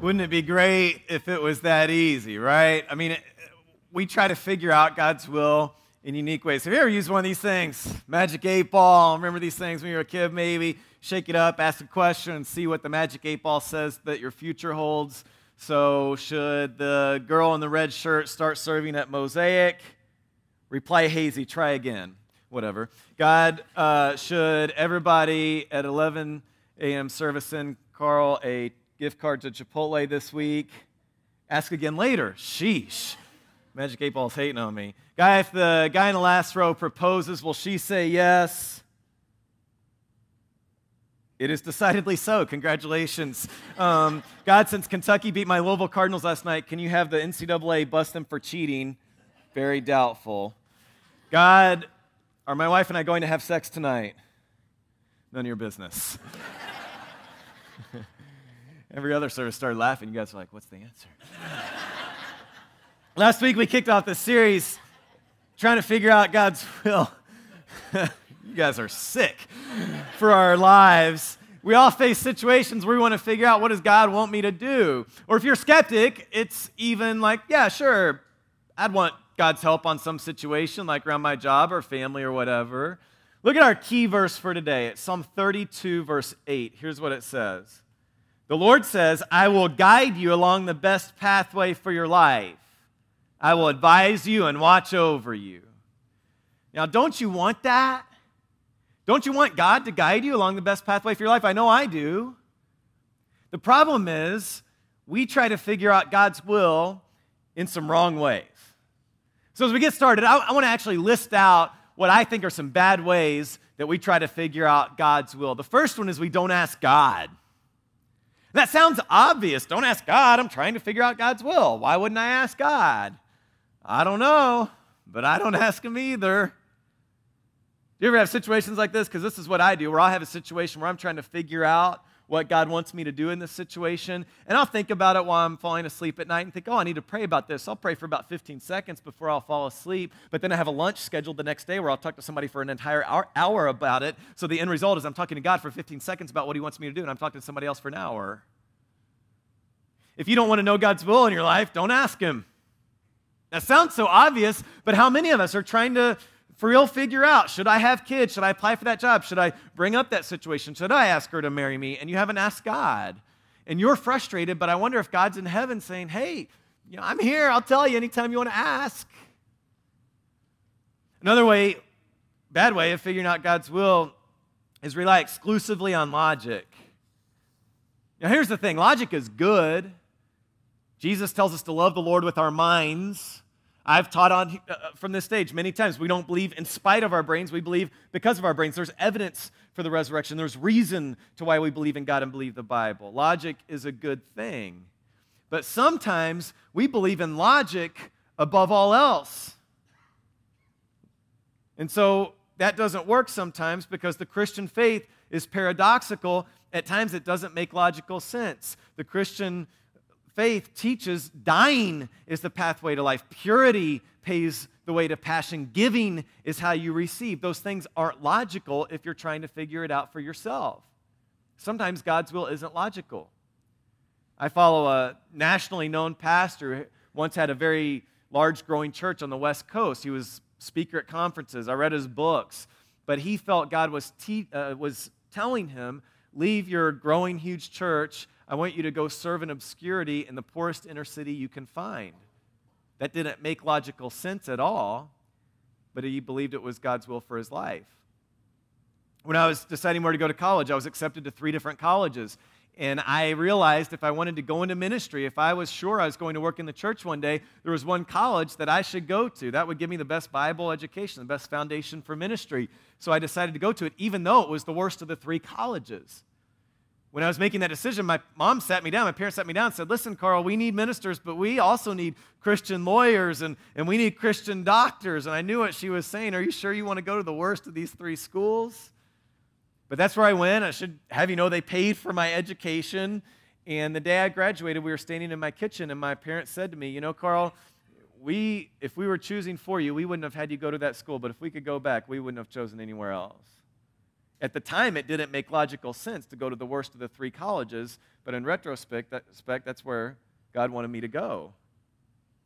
Wouldn't it be great if it was that easy, right? I mean, it, we try to figure out God's will in unique ways. Have you ever used one of these things? Magic eight ball. Remember these things when you were a kid, maybe? Shake it up, ask a question, and see what the magic eight ball says that your future holds. So, should the girl in the red shirt start serving at Mosaic? Reply hazy, try again. Whatever. God, uh, should everybody at 11 a.m. service send Carl a gift card to Chipotle this week. Ask again later. Sheesh. Magic 8 Ball's hating on me. Guy, if the guy in the last row proposes, will she say yes? It is decidedly so. Congratulations. Um, God, since Kentucky beat my Louisville Cardinals last night, can you have the NCAA bust them for cheating? Very doubtful. God, are my wife and I going to have sex tonight? None of your business. Every other service started laughing. You guys were like, what's the answer? Last week we kicked off the series trying to figure out God's will. you guys are sick for our lives. We all face situations where we want to figure out what does God want me to do? Or if you're a skeptic, it's even like, yeah, sure, I'd want God's help on some situation, like around my job or family or whatever. Look at our key verse for today. It's Psalm 32, verse 8. Here's what it says the Lord says, I will guide you along the best pathway for your life. I will advise you and watch over you. Now, don't you want that? Don't you want God to guide you along the best pathway for your life? I know I do. The problem is, we try to figure out God's will in some wrong ways. So, as we get started, I, I want to actually list out what I think are some bad ways that we try to figure out God's will. The first one is we don't ask God. That sounds obvious. Don't ask God. I'm trying to figure out God's will. Why wouldn't I ask God? I don't know, but I don't ask Him either. Do you ever have situations like this? Because this is what I do, where I'll have a situation where I'm trying to figure out what God wants me to do in this situation. And I'll think about it while I'm falling asleep at night and think, oh, I need to pray about this. I'll pray for about 15 seconds before I'll fall asleep. But then I have a lunch scheduled the next day where I'll talk to somebody for an entire hour, hour about it. So the end result is I'm talking to God for 15 seconds about what He wants me to do, and I'm talking to somebody else for an hour. If you don't want to know God's will in your life, don't ask Him. That sounds so obvious, but how many of us are trying to for real figure out should I have kids? Should I apply for that job? Should I bring up that situation? Should I ask her to marry me? And you haven't asked God. And you're frustrated, but I wonder if God's in heaven saying, hey, you know, I'm here. I'll tell you anytime you want to ask. Another way, bad way of figuring out God's will is rely exclusively on logic. Now, here's the thing logic is good. Jesus tells us to love the Lord with our minds I've taught on uh, from this stage many times. We don't believe in spite of our brains, we believe because of our brains. There's evidence for the resurrection, there's reason to why we believe in God and believe the Bible. Logic is a good thing. But sometimes we believe in logic above all else. And so that doesn't work sometimes because the Christian faith is paradoxical. At times it doesn't make logical sense. The Christian faith teaches dying is the pathway to life, purity pays the way to passion, giving is how you receive. Those things aren't logical if you're trying to figure it out for yourself. Sometimes God's will isn't logical. I follow a nationally known pastor who once had a very large growing church on the West Coast. He was speaker at conferences. I read his books, but he felt God was, te- uh, was telling him, leave your growing huge church I want you to go serve in obscurity in the poorest inner city you can find. That didn't make logical sense at all, but he believed it was God's will for his life. When I was deciding where to go to college, I was accepted to three different colleges. And I realized if I wanted to go into ministry, if I was sure I was going to work in the church one day, there was one college that I should go to. That would give me the best Bible education, the best foundation for ministry. So I decided to go to it, even though it was the worst of the three colleges. When I was making that decision, my mom sat me down, my parents sat me down and said, Listen, Carl, we need ministers, but we also need Christian lawyers and, and we need Christian doctors. And I knew what she was saying. Are you sure you want to go to the worst of these three schools? But that's where I went. I should have you know they paid for my education. And the day I graduated, we were standing in my kitchen, and my parents said to me, You know, Carl, we, if we were choosing for you, we wouldn't have had you go to that school, but if we could go back, we wouldn't have chosen anywhere else. At the time, it didn't make logical sense to go to the worst of the three colleges, but in retrospect, that, that's where God wanted me to go.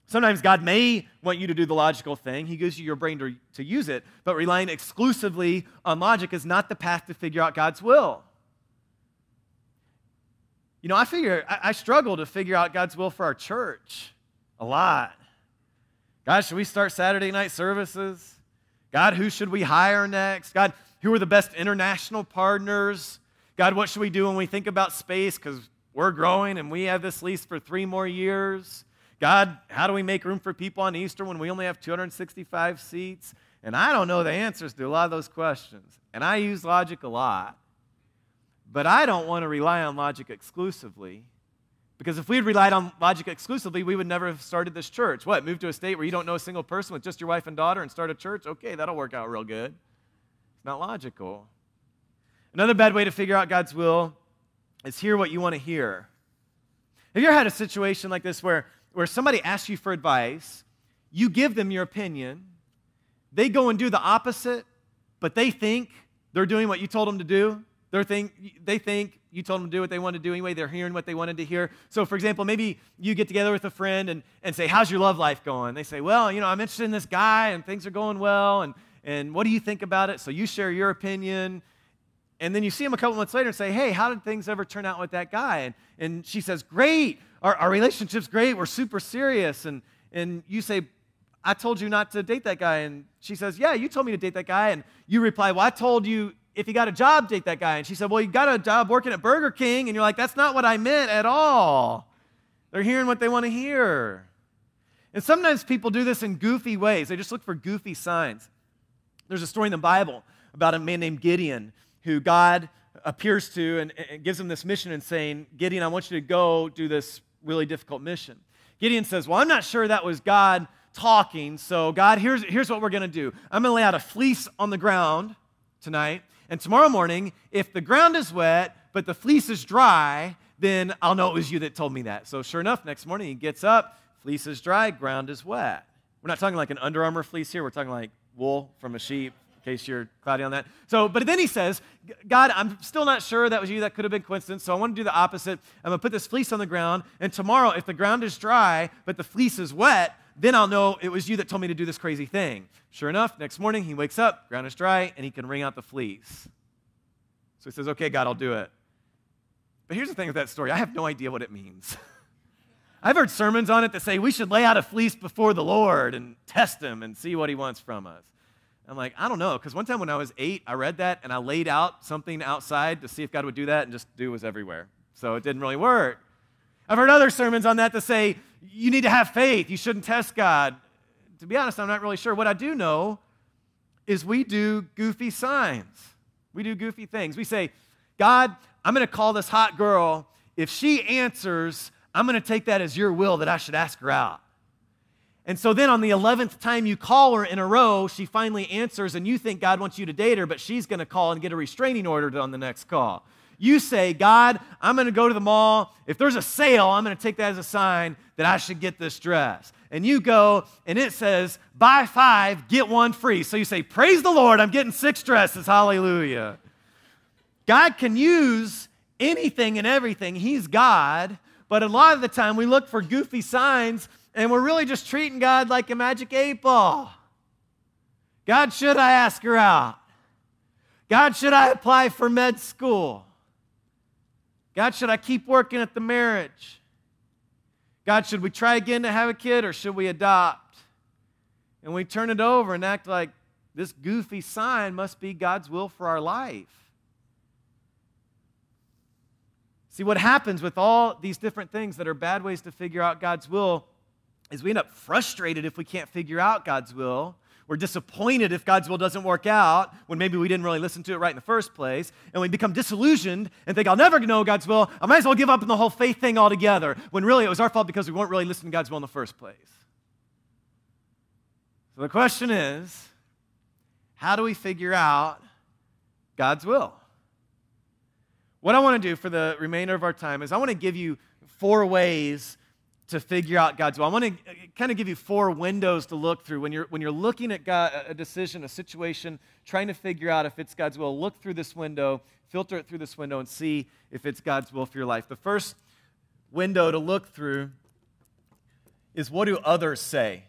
Sometimes God may want you to do the logical thing. He gives you your brain to, to use it, but relying exclusively on logic is not the path to figure out God's will. You know, I figure, I, I struggle to figure out God's will for our church a lot. God, should we start Saturday night services? God, who should we hire next? God, who are the best international partners? God, what should we do when we think about space? Because we're growing and we have this lease for three more years. God, how do we make room for people on Easter when we only have 265 seats? And I don't know the answers to a lot of those questions. And I use logic a lot. But I don't want to rely on logic exclusively. Because if we had relied on logic exclusively, we would never have started this church. What? Move to a state where you don't know a single person with just your wife and daughter and start a church? Okay, that'll work out real good. It's not logical. Another bad way to figure out God's will is hear what you want to hear. Have you ever had a situation like this where where somebody asks you for advice, you give them your opinion, they go and do the opposite, but they think they're doing what you told them to do. They're think, they think you told them to do what they want to do anyway. They're hearing what they wanted to hear. So, for example, maybe you get together with a friend and, and say, How's your love life going? They say, Well, you know, I'm interested in this guy and things are going well. And, and what do you think about it? So you share your opinion. And then you see him a couple months later and say, Hey, how did things ever turn out with that guy? And, and she says, Great our, our relationship's great, we're super serious. And, and you say, I told you not to date that guy. And she says, Yeah, you told me to date that guy. And you reply, Well, I told you if you got a job, date that guy. And she said, Well, you got a job working at Burger King. And you're like, That's not what I meant at all. They're hearing what they want to hear. And sometimes people do this in goofy ways, they just look for goofy signs. There's a story in the Bible about a man named Gideon who God appears to and, and gives him this mission and saying, Gideon, I want you to go do this really difficult mission. Gideon says, Well, I'm not sure that was God talking. So, God, here's, here's what we're going to do I'm going to lay out a fleece on the ground tonight. And tomorrow morning, if the ground is wet, but the fleece is dry, then I'll know it was you that told me that. So, sure enough, next morning he gets up, fleece is dry, ground is wet. We're not talking like an Under Armour fleece here, we're talking like wool from a sheep in case you're cloudy on that. So, but then he says, God, I'm still not sure that was you. That could have been coincidence. So I want to do the opposite. I'm going to put this fleece on the ground. And tomorrow, if the ground is dry, but the fleece is wet, then I'll know it was you that told me to do this crazy thing. Sure enough, next morning he wakes up, ground is dry, and he can wring out the fleece. So he says, Okay, God, I'll do it. But here's the thing with that story I have no idea what it means. I've heard sermons on it that say we should lay out a fleece before the Lord and test him and see what he wants from us. I'm like, I don't know. Because one time when I was eight, I read that and I laid out something outside to see if God would do that, and just dew was everywhere. So it didn't really work. I've heard other sermons on that to say you need to have faith. You shouldn't test God. To be honest, I'm not really sure. What I do know is we do goofy signs. We do goofy things. We say, God, I'm going to call this hot girl. If she answers, I'm going to take that as your will that I should ask her out. And so then on the 11th time you call her in a row, she finally answers, and you think God wants you to date her, but she's going to call and get a restraining order on the next call. You say, God, I'm going to go to the mall. If there's a sale, I'm going to take that as a sign that I should get this dress. And you go, and it says, buy five, get one free. So you say, Praise the Lord, I'm getting six dresses. Hallelujah. God can use anything and everything. He's God. But a lot of the time, we look for goofy signs and we're really just treating God like a magic eight ball. God, should I ask her out? God, should I apply for med school? God, should I keep working at the marriage? God, should we try again to have a kid or should we adopt? And we turn it over and act like this goofy sign must be God's will for our life. See, what happens with all these different things that are bad ways to figure out God's will is we end up frustrated if we can't figure out God's will. We're disappointed if God's will doesn't work out when maybe we didn't really listen to it right in the first place. And we become disillusioned and think, I'll never know God's will. I might as well give up on the whole faith thing altogether. When really it was our fault because we weren't really listening to God's will in the first place. So the question is how do we figure out God's will? What I want to do for the remainder of our time is I want to give you four ways to figure out God's will. I want to uh, kind of give you four windows to look through. When you're, when you're looking at God, a decision, a situation, trying to figure out if it's God's will, look through this window, filter it through this window, and see if it's God's will for your life. The first window to look through is what do others say?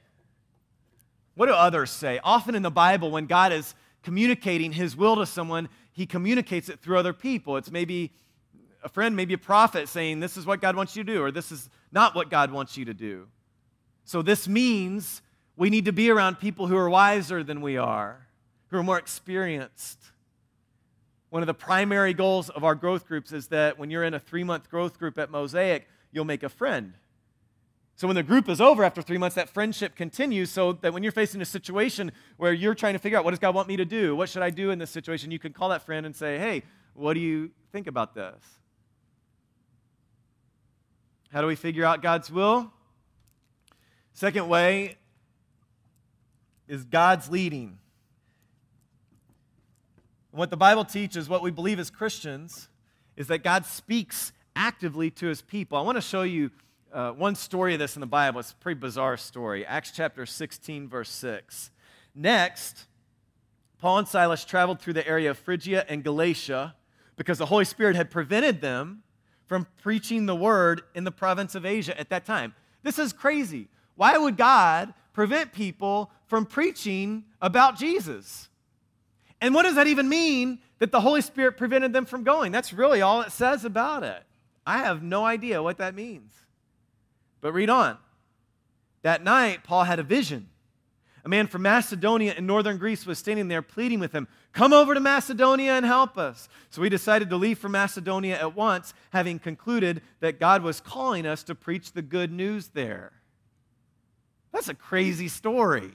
What do others say? Often in the Bible, when God is communicating his will to someone, he communicates it through other people. It's maybe a friend, maybe a prophet saying, This is what God wants you to do, or this is not what God wants you to do. So this means we need to be around people who are wiser than we are, who are more experienced. One of the primary goals of our growth groups is that when you're in a three month growth group at Mosaic, you'll make a friend. So when the group is over after three months, that friendship continues so that when you're facing a situation where you're trying to figure out what does God want me to do? What should I do in this situation? You can call that friend and say, hey, what do you think about this? How do we figure out God's will? Second way is God's leading. what the Bible teaches, what we believe as Christians, is that God speaks actively to his people. I want to show you uh, one story of this in the Bible. It's a pretty bizarre story. Acts chapter 16, verse 6. Next, Paul and Silas traveled through the area of Phrygia and Galatia because the Holy Spirit had prevented them from preaching the word in the province of Asia at that time. This is crazy. Why would God prevent people from preaching about Jesus? And what does that even mean that the Holy Spirit prevented them from going? That's really all it says about it. I have no idea what that means. But read on. That night, Paul had a vision. A man from Macedonia in northern Greece was standing there pleading with him, Come over to Macedonia and help us. So we decided to leave for Macedonia at once, having concluded that God was calling us to preach the good news there. That's a crazy story.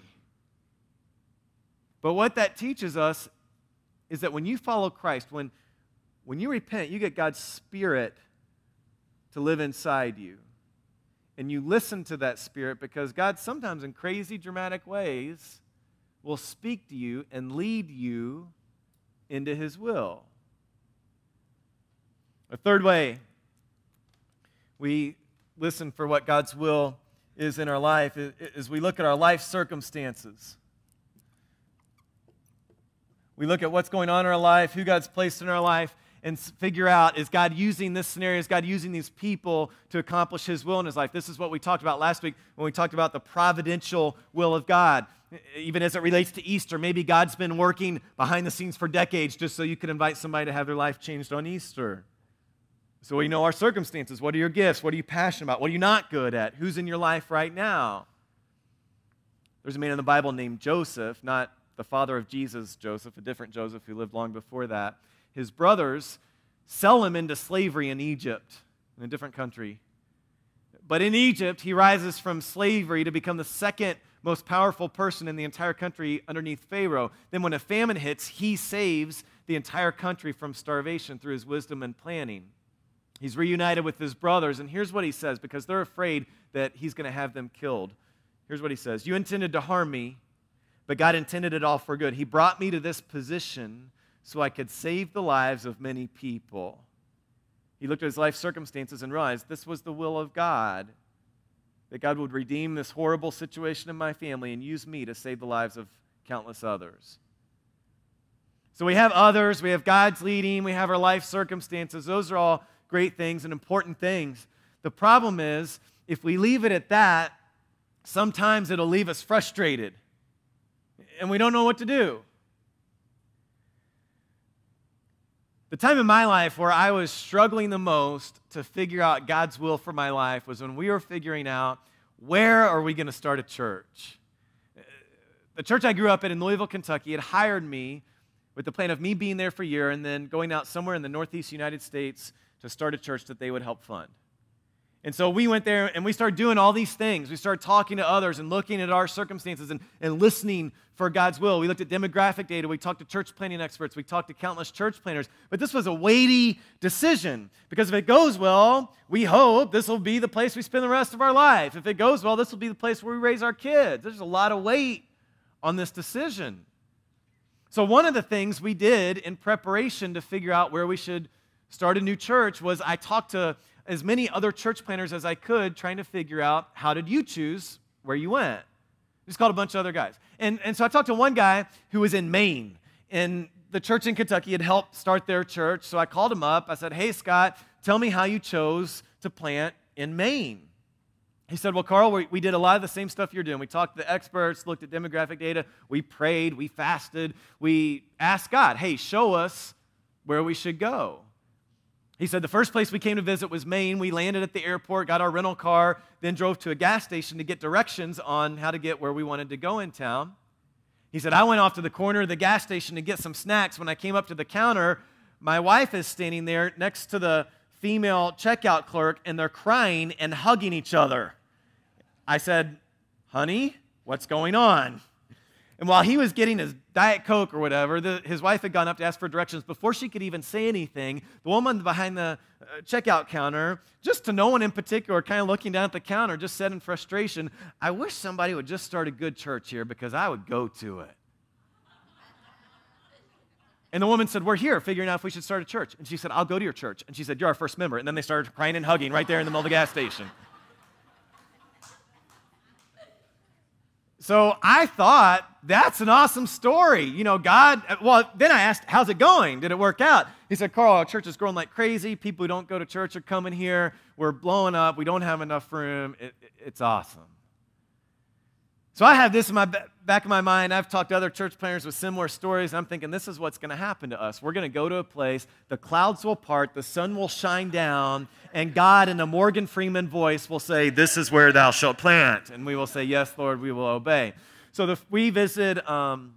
But what that teaches us is that when you follow Christ, when, when you repent, you get God's Spirit to live inside you and you listen to that spirit because God sometimes in crazy dramatic ways will speak to you and lead you into his will. A third way we listen for what God's will is in our life is we look at our life circumstances. We look at what's going on in our life, who God's placed in our life, and figure out is God using this scenario, is God using these people to accomplish His will in His life? This is what we talked about last week when we talked about the providential will of God. Even as it relates to Easter, maybe God's been working behind the scenes for decades just so you could invite somebody to have their life changed on Easter. So we know our circumstances. What are your gifts? What are you passionate about? What are you not good at? Who's in your life right now? There's a man in the Bible named Joseph, not the father of Jesus, Joseph, a different Joseph who lived long before that his brothers sell him into slavery in Egypt, in a different country. But in Egypt, he rises from slavery to become the second most powerful person in the entire country underneath Pharaoh. Then, when a famine hits, he saves the entire country from starvation through his wisdom and planning. He's reunited with his brothers, and here's what he says because they're afraid that he's going to have them killed. Here's what he says You intended to harm me, but God intended it all for good. He brought me to this position so I could save the lives of many people. He looked at his life circumstances and realized this was the will of God that God would redeem this horrible situation in my family and use me to save the lives of countless others. So we have others, we have God's leading, we have our life circumstances. Those are all great things and important things. The problem is, if we leave it at that, sometimes it'll leave us frustrated and we don't know what to do. The time in my life where I was struggling the most to figure out God's will for my life was when we were figuring out where are we going to start a church. The church I grew up in in Louisville, Kentucky, had hired me with the plan of me being there for a year and then going out somewhere in the Northeast United States to start a church that they would help fund. And so we went there and we started doing all these things. We started talking to others and looking at our circumstances and, and listening for God's will. We looked at demographic data. We talked to church planting experts. We talked to countless church planners. But this was a weighty decision because if it goes well, we hope this will be the place we spend the rest of our life. If it goes well, this will be the place where we raise our kids. There's a lot of weight on this decision. So, one of the things we did in preparation to figure out where we should start a new church was I talked to as many other church planners as I could, trying to figure out how did you choose where you went. Just called a bunch of other guys. And, and so I talked to one guy who was in Maine. And the church in Kentucky had helped start their church. So I called him up. I said, Hey, Scott, tell me how you chose to plant in Maine. He said, Well, Carl, we, we did a lot of the same stuff you're doing. We talked to the experts, looked at demographic data, we prayed, we fasted, we asked God, Hey, show us where we should go. He said, The first place we came to visit was Maine. We landed at the airport, got our rental car, then drove to a gas station to get directions on how to get where we wanted to go in town. He said, I went off to the corner of the gas station to get some snacks. When I came up to the counter, my wife is standing there next to the female checkout clerk, and they're crying and hugging each other. I said, Honey, what's going on? And while he was getting his Diet Coke or whatever, the, his wife had gone up to ask for directions. Before she could even say anything, the woman behind the uh, checkout counter, just to no one in particular, kind of looking down at the counter, just said in frustration, I wish somebody would just start a good church here because I would go to it. And the woman said, We're here figuring out if we should start a church. And she said, I'll go to your church. And she said, You're our first member. And then they started crying and hugging right there in the middle of the gas station. So I thought that's an awesome story. You know, God, well, then I asked, how's it going? Did it work out? He said, Carl, our church is growing like crazy. People who don't go to church are coming here. We're blowing up. We don't have enough room. It, it's awesome. So I have this in my back of my mind. I've talked to other church planners with similar stories. I'm thinking this is what's going to happen to us. We're going to go to a place, the clouds will part, the sun will shine down, and God, in a Morgan Freeman voice, will say, This is where thou shalt plant. And we will say, Yes, Lord, we will obey. So the, we visited, um,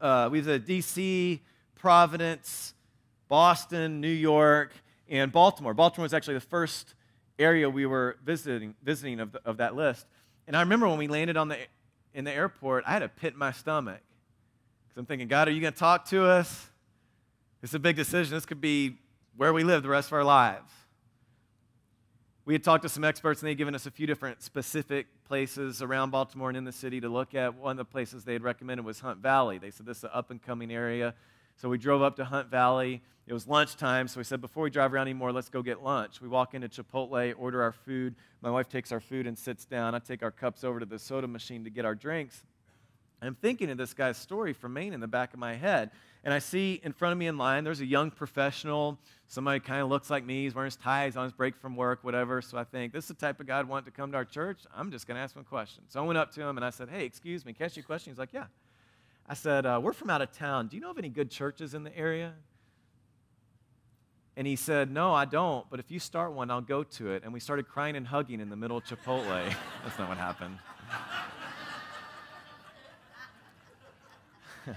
uh, we visited D.C., Providence, Boston, New York, and Baltimore. Baltimore was actually the first area we were visiting, visiting of, the, of that list. And I remember when we landed on the, in the airport, I had a pit in my stomach. Because I'm thinking, God, are you going to talk to us? It's a big decision. This could be where we live the rest of our lives. We had talked to some experts, and they had given us a few different specific places around Baltimore and in the city to look at. One of the places they had recommended was Hunt Valley. They said this is an up and coming area. So we drove up to Hunt Valley. It was lunchtime, so we said, before we drive around anymore, let's go get lunch. We walk into Chipotle, order our food. My wife takes our food and sits down. I take our cups over to the soda machine to get our drinks. I'm thinking of this guy's story from Maine in the back of my head. And I see in front of me in line, there's a young professional. Somebody kind of looks like me. He's wearing his tie, he's on his break from work, whatever. So I think, this is the type of guy I'd want to come to our church. I'm just going to ask him a question. So I went up to him and I said, hey, excuse me, can I ask you a question? He's like, yeah. I said, uh, We're from out of town. Do you know of any good churches in the area? And he said, No, I don't, but if you start one, I'll go to it. And we started crying and hugging in the middle of Chipotle. That's not what happened.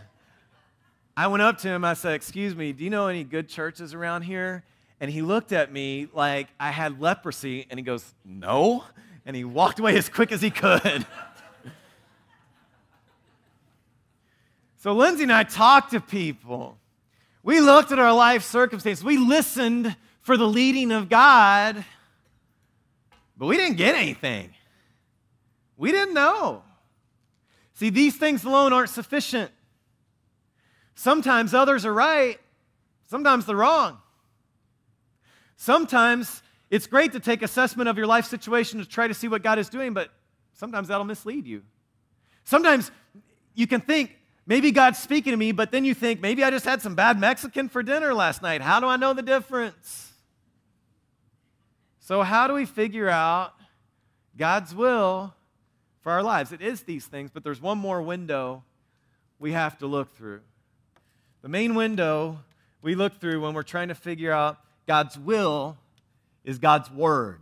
I went up to him. I said, Excuse me, do you know any good churches around here? And he looked at me like I had leprosy, and he goes, No. And he walked away as quick as he could. So Lindsay and I talked to people. We looked at our life circumstances. We listened for the leading of God, but we didn't get anything. We didn't know. See, these things alone aren't sufficient. Sometimes others are right, sometimes they're wrong. Sometimes it's great to take assessment of your life situation to try to see what God is doing, but sometimes that'll mislead you. Sometimes you can think, Maybe God's speaking to me, but then you think, maybe I just had some bad Mexican for dinner last night. How do I know the difference? So, how do we figure out God's will for our lives? It is these things, but there's one more window we have to look through. The main window we look through when we're trying to figure out God's will is God's Word.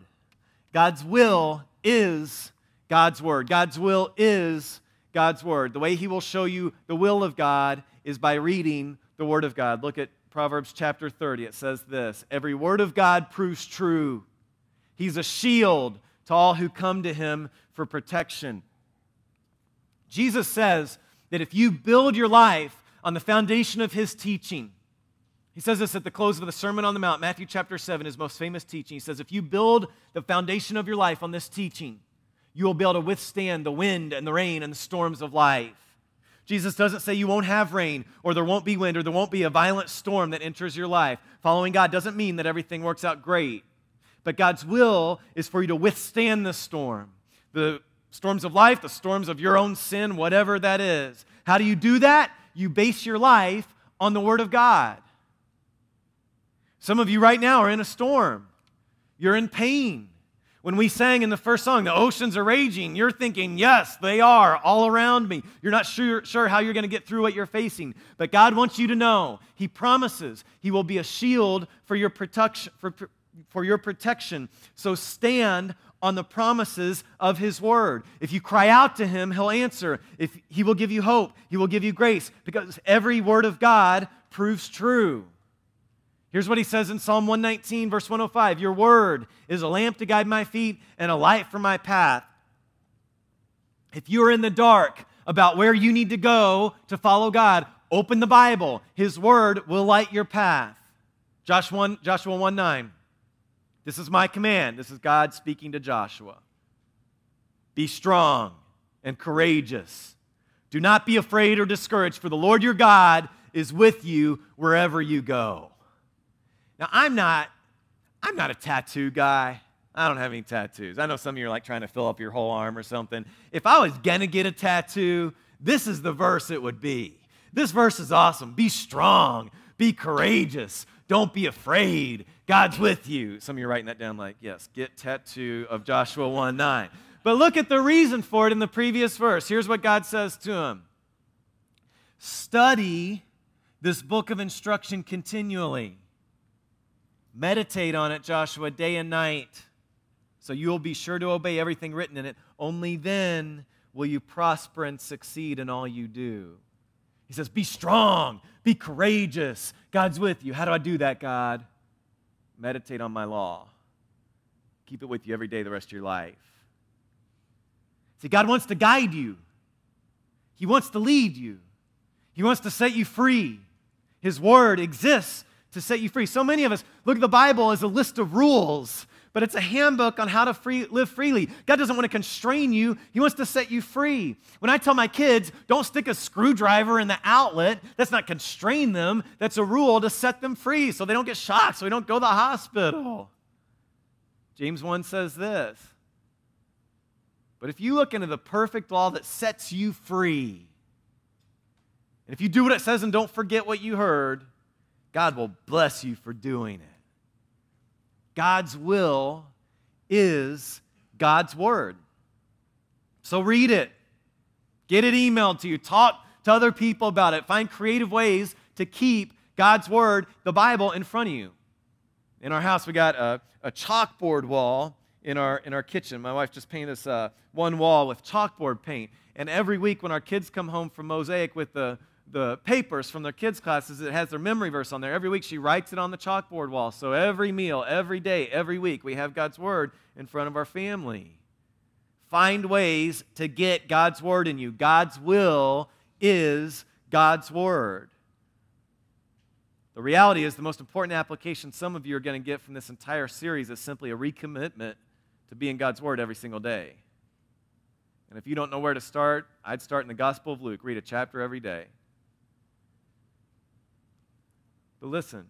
God's will is God's Word. God's will is God's Word. The way He will show you the will of God is by reading the Word of God. Look at Proverbs chapter 30. It says this Every word of God proves true. He's a shield to all who come to Him for protection. Jesus says that if you build your life on the foundation of His teaching, he says this at the close of the Sermon on the Mount, Matthew chapter 7, his most famous teaching. He says, If you build the foundation of your life on this teaching, you will be able to withstand the wind and the rain and the storms of life. Jesus doesn't say you won't have rain or there won't be wind or there won't be a violent storm that enters your life. Following God doesn't mean that everything works out great. But God's will is for you to withstand the storm. The storms of life, the storms of your own sin, whatever that is. How do you do that? You base your life on the Word of God. Some of you right now are in a storm. You're in pain. When we sang in the first song, the oceans are raging, you're thinking, yes, they are all around me. You're not sure, sure how you're going to get through what you're facing. But God wants you to know, He promises He will be a shield for your protection. For, for your protection. So stand on the promises of His Word. If you cry out to Him, He'll answer. If He will give you hope, He will give you grace, because every Word of God proves true. Here's what he says in Psalm 119, verse 105 Your word is a lamp to guide my feet and a light for my path. If you are in the dark about where you need to go to follow God, open the Bible. His word will light your path. Joshua 1, Joshua 1 9. This is my command. This is God speaking to Joshua. Be strong and courageous. Do not be afraid or discouraged, for the Lord your God is with you wherever you go. Now, I'm not, I'm not a tattoo guy. I don't have any tattoos. I know some of you are like trying to fill up your whole arm or something. If I was gonna get a tattoo, this is the verse it would be. This verse is awesome. Be strong, be courageous, don't be afraid. God's with you. Some of you are writing that down like, yes, get tattoo of Joshua 1 9. But look at the reason for it in the previous verse. Here's what God says to him Study this book of instruction continually Meditate on it, Joshua, day and night, so you will be sure to obey everything written in it. Only then will you prosper and succeed in all you do. He says, Be strong, be courageous. God's with you. How do I do that, God? Meditate on my law. Keep it with you every day the rest of your life. See, God wants to guide you, He wants to lead you, He wants to set you free. His word exists to set you free. So many of us look at the Bible as a list of rules, but it's a handbook on how to free, live freely. God doesn't want to constrain you, He wants to set you free. When I tell my kids, don't stick a screwdriver in the outlet, that's not constrain them, that's a rule to set them free so they don't get shocked, so they don't go to the hospital. James 1 says this. But if you look into the perfect law that sets you free, and if you do what it says and don't forget what you heard, God will bless you for doing it. God's will is God's word. So read it, get it emailed to you, talk to other people about it, find creative ways to keep God's word, the Bible, in front of you. In our house, we got a, a chalkboard wall in our, in our kitchen. My wife just painted us uh, one wall with chalkboard paint. And every week when our kids come home from Mosaic with the the papers from their kids' classes, it has their memory verse on there. Every week she writes it on the chalkboard wall. So every meal, every day, every week, we have God's Word in front of our family. Find ways to get God's Word in you. God's will is God's Word. The reality is, the most important application some of you are going to get from this entire series is simply a recommitment to being God's Word every single day. And if you don't know where to start, I'd start in the Gospel of Luke. Read a chapter every day. But listen,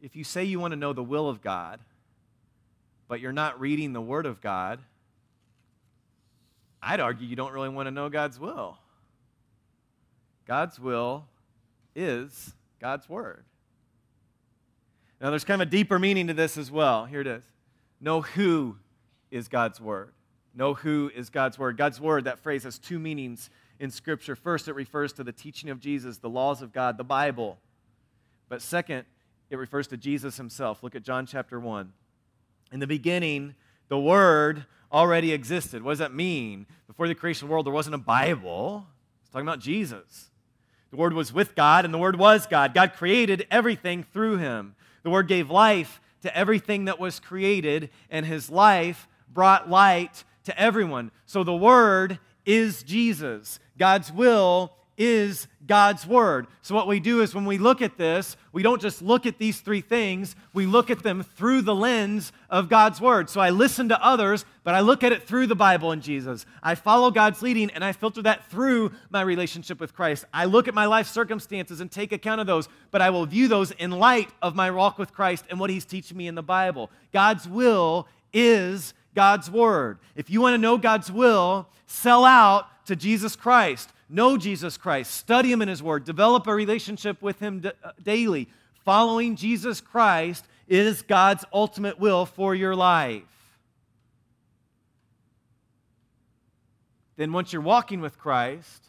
if you say you want to know the will of God, but you're not reading the Word of God, I'd argue you don't really want to know God's will. God's will is God's Word. Now, there's kind of a deeper meaning to this as well. Here it is Know who is God's Word. Know who is God's Word. God's Word, that phrase has two meanings in Scripture. First, it refers to the teaching of Jesus, the laws of God, the Bible. But second, it refers to Jesus himself. Look at John chapter 1. In the beginning, the Word already existed. What does that mean? Before the creation of the world, there wasn't a Bible. It's talking about Jesus. The Word was with God, and the Word was God. God created everything through him. The Word gave life to everything that was created, and his life brought light to everyone. So the Word is Jesus. God's will is God's Word. So, what we do is when we look at this, we don't just look at these three things, we look at them through the lens of God's Word. So, I listen to others, but I look at it through the Bible and Jesus. I follow God's leading and I filter that through my relationship with Christ. I look at my life circumstances and take account of those, but I will view those in light of my walk with Christ and what He's teaching me in the Bible. God's will is God's Word. If you want to know God's will, sell out to Jesus Christ know Jesus Christ, study Him in His Word, develop a relationship with Him d- uh, daily. Following Jesus Christ is God's ultimate will for your life. Then, once you're walking with Christ,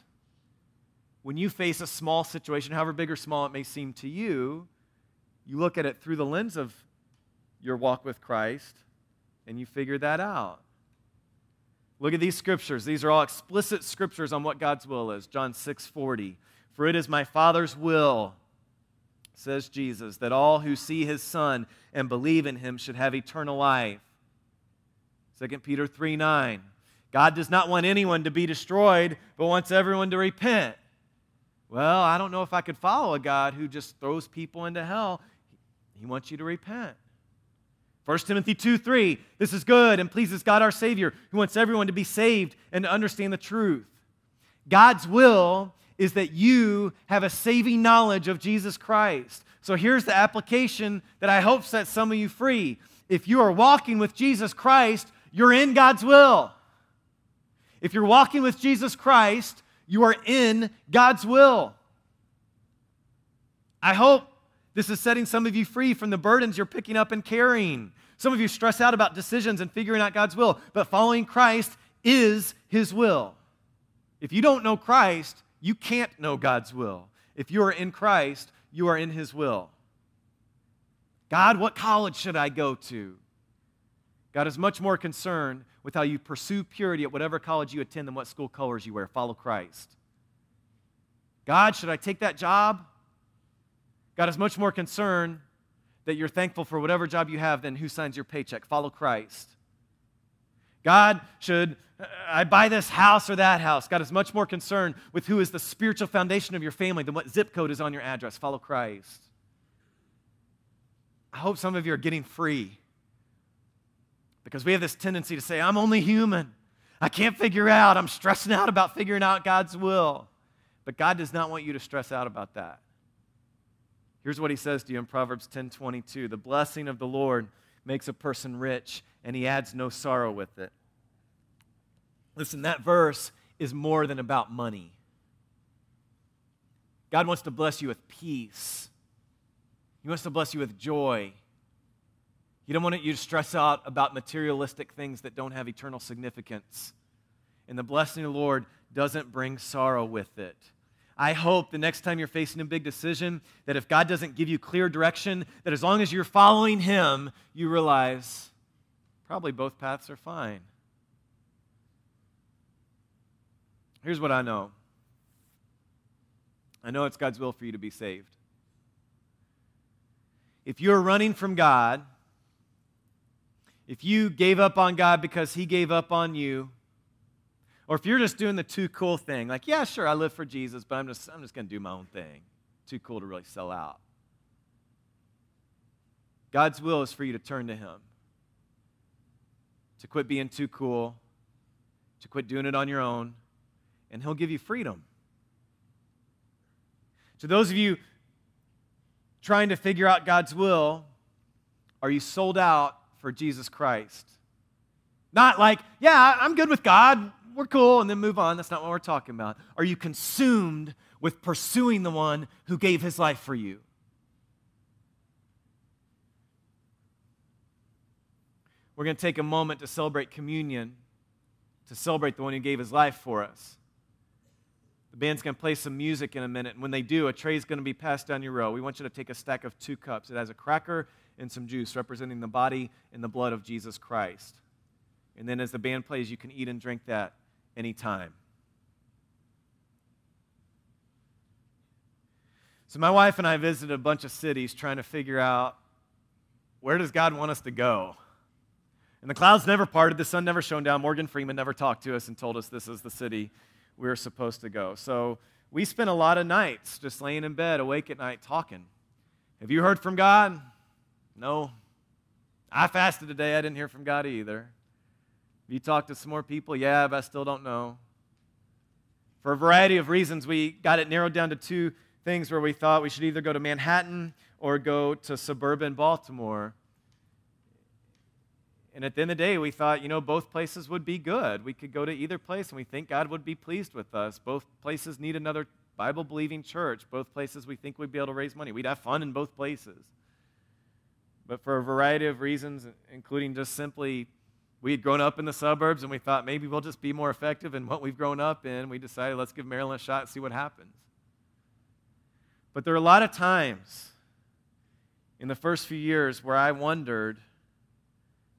when you face a small situation, however big or small it may seem to you, you look at it through the lens of your walk with Christ and you figure that out. Look at these scriptures. These are all explicit scriptures on what God's will is. John 6 40. For it is my Father's will, says Jesus, that all who see his Son and believe in him should have eternal life. 2 Peter 3 9. God does not want anyone to be destroyed, but wants everyone to repent. Well, I don't know if I could follow a God who just throws people into hell. He wants you to repent. 1 Timothy 2 3, this is good and pleases God our Savior, who wants everyone to be saved and to understand the truth. God's will is that you have a saving knowledge of Jesus Christ. So here's the application that I hope sets some of you free. If you are walking with Jesus Christ, you're in God's will. If you're walking with Jesus Christ, you are in God's will. I hope this is setting some of you free from the burdens you're picking up and carrying. Some of you stress out about decisions and figuring out God's will, but following Christ is His will. If you don't know Christ, you can't know God's will. If you are in Christ, you are in His will. God, what college should I go to? God is much more concerned with how you pursue purity at whatever college you attend than what school colors you wear. Follow Christ. God, should I take that job? God is much more concerned that you're thankful for whatever job you have than who signs your paycheck. Follow Christ. God, should uh, I buy this house or that house? God is much more concerned with who is the spiritual foundation of your family than what zip code is on your address. Follow Christ. I hope some of you are getting free because we have this tendency to say, I'm only human. I can't figure out. I'm stressing out about figuring out God's will. But God does not want you to stress out about that. Here's what he says to you in Proverbs 10:22. The blessing of the Lord makes a person rich, and he adds no sorrow with it. Listen, that verse is more than about money. God wants to bless you with peace. He wants to bless you with joy. He don't want you to stress out about materialistic things that don't have eternal significance. And the blessing of the Lord doesn't bring sorrow with it. I hope the next time you're facing a big decision that if God doesn't give you clear direction, that as long as you're following Him, you realize probably both paths are fine. Here's what I know I know it's God's will for you to be saved. If you're running from God, if you gave up on God because He gave up on you, or if you're just doing the too cool thing, like, yeah, sure, I live for Jesus, but I'm just, I'm just going to do my own thing. Too cool to really sell out. God's will is for you to turn to Him, to quit being too cool, to quit doing it on your own, and He'll give you freedom. To those of you trying to figure out God's will, are you sold out for Jesus Christ? Not like, yeah, I'm good with God we're cool, and then move on. That's not what we're talking about. Are you consumed with pursuing the one who gave his life for you? We're going to take a moment to celebrate communion, to celebrate the one who gave his life for us. The band's going to play some music in a minute, and when they do, a tray is going to be passed down your row. We want you to take a stack of two cups. It has a cracker and some juice representing the body and the blood of Jesus Christ. And then as the band plays, you can eat and drink that anytime. So, my wife and I visited a bunch of cities trying to figure out where does God want us to go? And the clouds never parted, the sun never shone down. Morgan Freeman never talked to us and told us this is the city we were supposed to go. So, we spent a lot of nights just laying in bed, awake at night, talking. Have you heard from God? No. I fasted today. I didn't hear from God either. Have you talked to some more people? Yeah, but I still don't know. For a variety of reasons, we got it narrowed down to two things where we thought we should either go to Manhattan or go to suburban Baltimore. And at the end of the day, we thought, you know, both places would be good. We could go to either place, and we think God would be pleased with us. Both places need another Bible believing church. Both places we think we'd be able to raise money. We'd have fun in both places. But for a variety of reasons, including just simply we had grown up in the suburbs and we thought maybe we'll just be more effective in what we've grown up in, we decided let's give Maryland a shot and see what happens. But there are a lot of times in the first few years where I wondered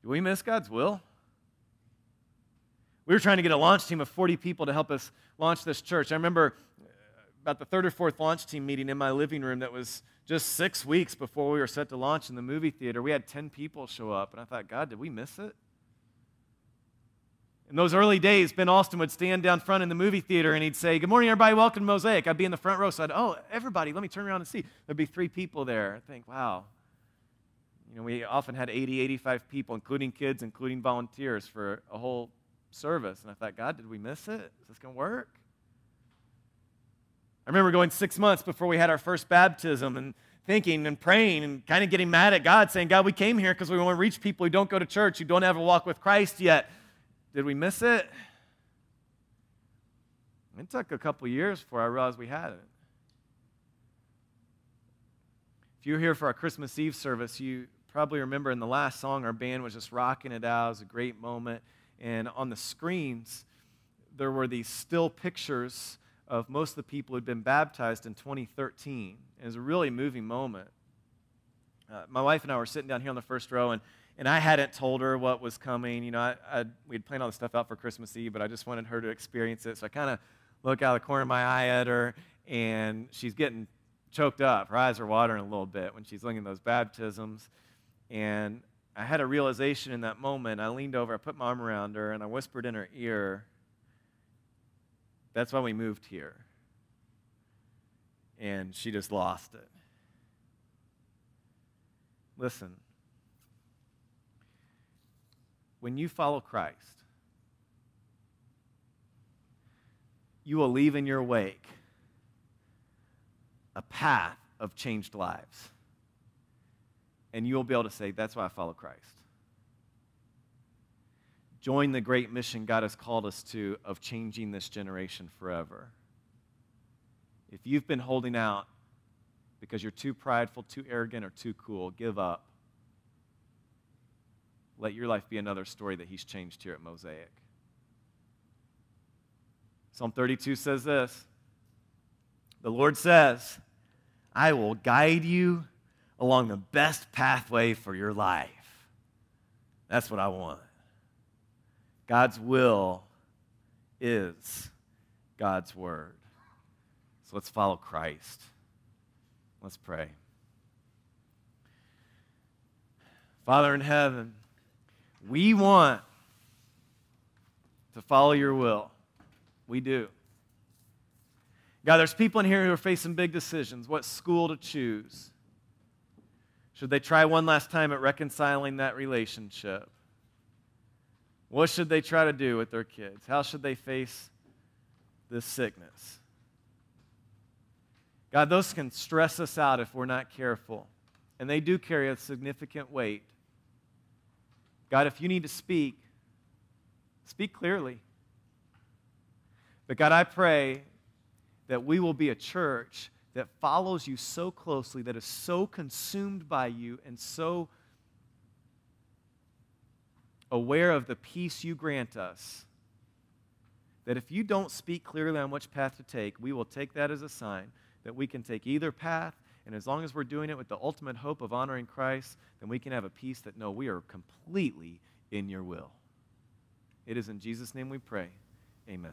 do we miss God's will? We were trying to get a launch team of 40 people to help us launch this church. I remember uh, about the third or fourth launch team meeting in my living room that was just six weeks before we were set to launch in the movie theater. We had 10 people show up, and I thought, God, did we miss it? In those early days, Ben Austin would stand down front in the movie theater and he'd say, Good morning, everybody, welcome to Mosaic. I'd be in the front row, so I'd, Oh, everybody, let me turn around and see. There'd be three people there. I think, wow. You know, we often had 80, 85 people, including kids, including volunteers, for a whole service. And I thought, God, did we miss it? Is this going to work? I remember going six months before we had our first baptism and thinking and praying and kind of getting mad at God, saying, God, we came here because we want to reach people who don't go to church, who don't have a walk with Christ yet. Did we miss it? It took a couple years before I realized we had it. If you were here for our Christmas Eve service, you probably remember in the last song, our band was just rocking it out. It was a great moment. And on the screens, there were these still pictures of most of the people who'd been baptized in 2013. It was a really moving moment. Uh, my wife and I were sitting down here on the first row, and and I hadn't told her what was coming. You know, I, I, we'd planned all the stuff out for Christmas Eve, but I just wanted her to experience it. So I kind of look out of the corner of my eye at her, and she's getting choked up. Her eyes are watering a little bit when she's looking at those baptisms. And I had a realization in that moment. I leaned over, I put my arm around her, and I whispered in her ear, That's why we moved here. And she just lost it. Listen when you follow Christ, you will leave in your wake a path of changed lives. And you will be able to say, That's why I follow Christ. Join the great mission God has called us to of changing this generation forever. If you've been holding out because you're too prideful, too arrogant, or too cool, give up let your life be another story that He's changed here at Mosaic. Psalm 32 says this The Lord says, I will guide you along the best pathway for your life. That's what I want. God's will is God's word. So let's follow Christ. Let's pray. Father in heaven, we want to follow your will. We do. God, there's people in here who are facing big decisions what school to choose. Should they try one last time at reconciling that relationship? What should they try to do with their kids? How should they face this sickness? God, those can stress us out if we're not careful. And they do carry a significant weight. God, if you need to speak, speak clearly. But God, I pray that we will be a church that follows you so closely, that is so consumed by you and so aware of the peace you grant us, that if you don't speak clearly on which path to take, we will take that as a sign that we can take either path and as long as we're doing it with the ultimate hope of honoring Christ, then we can have a peace that no, we are completely in your will. It is in Jesus' name we pray. Amen.